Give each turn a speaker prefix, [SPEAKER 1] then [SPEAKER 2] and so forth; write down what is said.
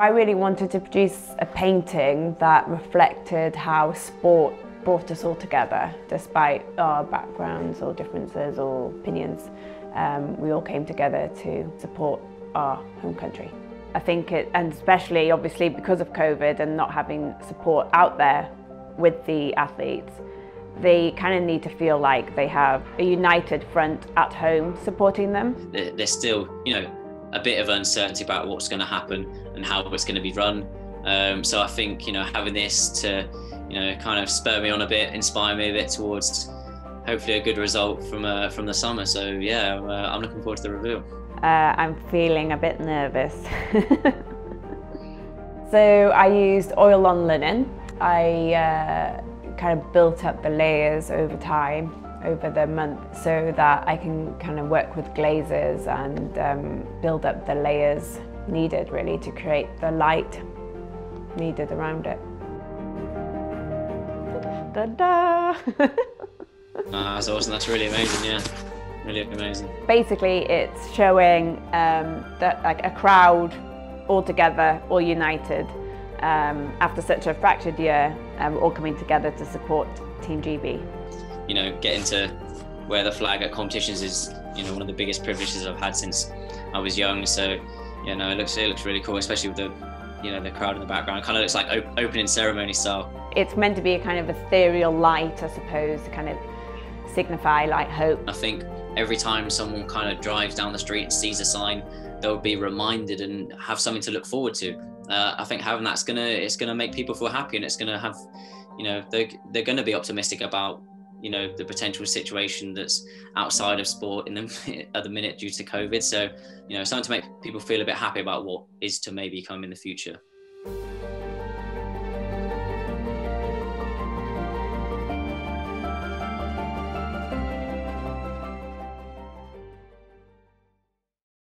[SPEAKER 1] I really wanted to produce a painting that reflected how sport brought us all together, despite our backgrounds or differences or opinions. Um, we all came together to support our home country. I think it, and especially obviously because of COVID and not having support out there with the athletes, they kind of need to feel like they have a united front at home supporting them.
[SPEAKER 2] They're still, you know, a bit of uncertainty about what's going to happen and how it's going to be run. Um, so I think, you know, having this to, you know, kind of spur me on a bit, inspire me a bit towards hopefully a good result from uh, from the summer. So yeah, uh, I'm looking forward to the reveal.
[SPEAKER 1] Uh, I'm feeling a bit nervous. so I used oil on linen. I uh, kind of built up the layers over time, over the month, so that I can kind of work with glazes and um, build up the layers needed really to create the light needed around it. Da-da!
[SPEAKER 2] Ah, that's awesome, that's really amazing, yeah. Really amazing.
[SPEAKER 1] Basically, it's showing um, that like a crowd all together, all united, um, after such a fractured year, um, all coming together to support Team GB.
[SPEAKER 2] You know, getting to wear the flag at competitions is, you know, one of the biggest privileges I've had since I was young. So, you know, it looks it looks really cool, especially with the, you know, the crowd in the background. It kind of looks like op- opening ceremony style.
[SPEAKER 1] It's meant to be a kind of ethereal light, I suppose, to kind of signify like hope.
[SPEAKER 2] I think every time someone kind of drives down the street and sees a sign, they'll be reminded and have something to look forward to uh, I think having that's gonna it's gonna make people feel happy and it's gonna have, you know, they're they're gonna be optimistic about you know the potential situation that's outside of sport in the at the minute due to COVID. So you know something to make people feel a bit happy about what is to maybe come in the future.